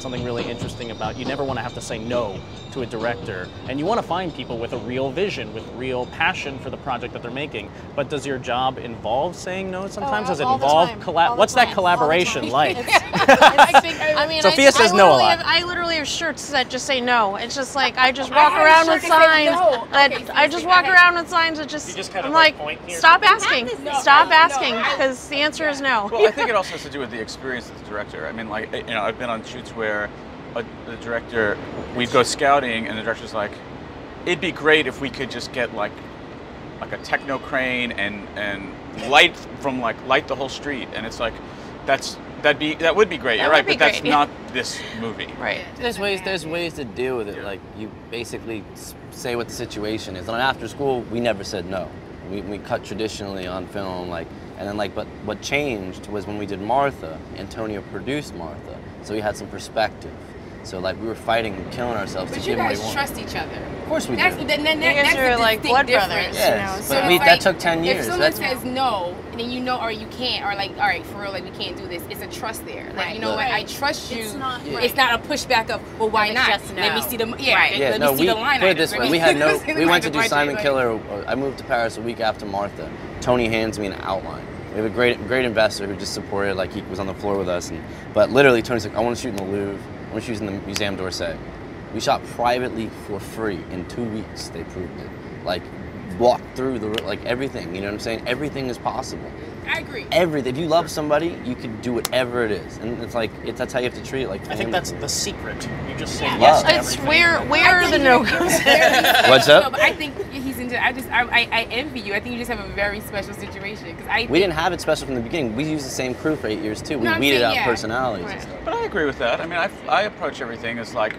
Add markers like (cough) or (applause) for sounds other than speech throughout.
something really interesting about you never want to have to say no to a director, and you want to find people with a real vision, with real passion for the project that they're making. But does your job involve saying no sometimes? Oh, does it involve collab? All the What's that collaboration like? (laughs) I, think, I (laughs) mean, Sophia I, says I no a lot. Have, I literally have shirts that just say no. It's just like I just (laughs) walk have a around with signs. no. that Okay, so I just walk have- around with signs that just. Just kind I'm like, like, point stop asking, no, stop no, asking, no, because the answer is no. Well, I think it also has to do with the experience of the director. I mean, like, you know, I've been on shoots where a, the director, we'd go scouting, and the director's like, "It'd be great if we could just get like, like a techno crane and and light from like light the whole street." And it's like, that's that'd be that would be great. That You're right, be but that's great, yeah. not this movie. (laughs) right. There's ways. There's ways to deal with it. Like you basically say what the situation is. And Afterschool, we never said no. We, we cut traditionally on film, like, and then like, but what changed was when we did Martha. Antonio produced Martha, so we had some perspective. So like we were fighting and killing ourselves But to give him what guys he wanted. trust each other. Of course we That's, do. then, then, You guys that's are the like distinct blood brothers, difference. you Yes, know. but So we- it's that took 10 If years. someone That's- says no, and then you know, or you can't, or like, all right, for real, like we can't do this. It's a trust there. Like Right. you know what? I trust you. It's not- It's not a pushback of, well, why not? just Let me see the yeah. Right. Yeah, let no, me see we the line put it this way. We (laughs) had no. We went to do Simon Killer. uh, I moved to Paris a week after Martha. Tony hands me an outline. We have a great, great investor who just supported. Like he was on the floor with us, and but literally Tony's like, I want to shoot in the Louvre. I want to shoot in the Museum d'Orsay. We shot privately for free in two weeks. They proved it. Like walked through the like everything. You know what I'm saying? Everything is possible. I agree. Everything. If you love somebody, you can do whatever it is, and it's like it's that's how you have to treat it. Like I think that's the secret. You just say Yeah. yes to It's everything. where where are the he- no he's goes. What's up? (laughs) But I think he's into. I just I, I, I envy you. I think you just have a very special situation because I. We didn't have it special from the beginning. We used the same crew for eight years too. We No, weeded saying, out yeah. personalities. Right. and stuff. But I agree with that. I mean, I, I approach everything as like,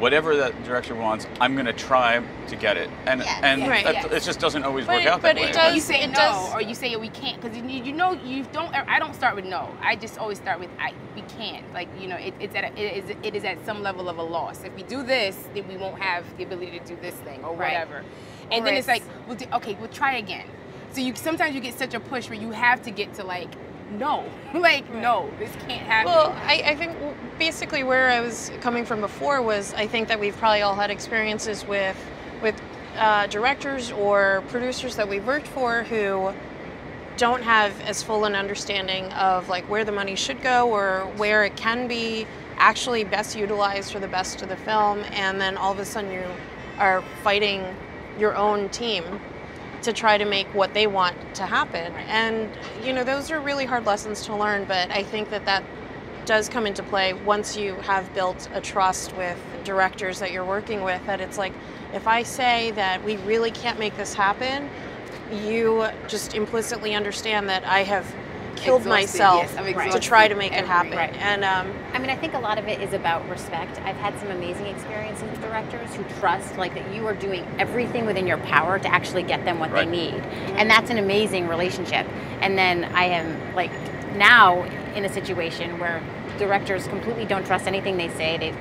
whatever that director wants, I'm gonna try to get it, and Yes. and Right. that, Yes. it just doesn't always But work it- out that but it way. does- you say it no does- or you say we can't because you, you know you don't I don't start with no I just always start with I we can't like you know it, it's at a, it is it is at some level of a loss if we do this then we won't have the ability to do this thing or whatever. Right. whatever and Or then it's like it's- we'll do, okay we'll try again so you sometimes you get such a push where you have to get to like no. (laughs) Like no this can't happen. Well, I, I think basically where I was coming from before was I think that we've probably all had experiences with with uh, directors or producers that we've worked for who don't have as full an understanding of like where the money should go or where it can be actually best utilized for the best of the film. And then all of a sudden you are fighting your own team to try to make what they want to happen. And you know those are really hard lessons to learn but i think that that does come into play once you have built a trust with directors that you're working with that it's like if i say that we really can't make this happen you just implicitly understand that i have killed Exhausted, myself yes, to try to make it happen Right. and um, I mean, I think a lot of it is about respect. I've had some amazing experiences with directors who trust, like that you are doing everything within your power to actually get them what Right. they need, and that's an amazing relationship. And then I am like now in a situation where directors completely don't trust anything they say. They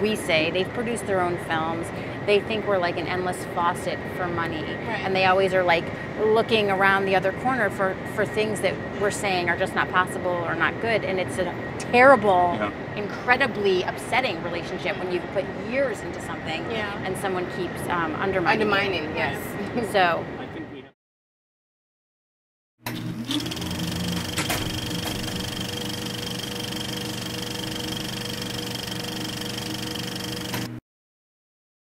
we say they've produced their own films. They think we're like an endless faucet for money, and they always are like looking around the other corner for for things that we're saying are just not possible or not good. And it's a terrible, Yeah. incredibly upsetting relationship when you've put years into something Yeah. and someone keeps um, undermining. it. undermining yes So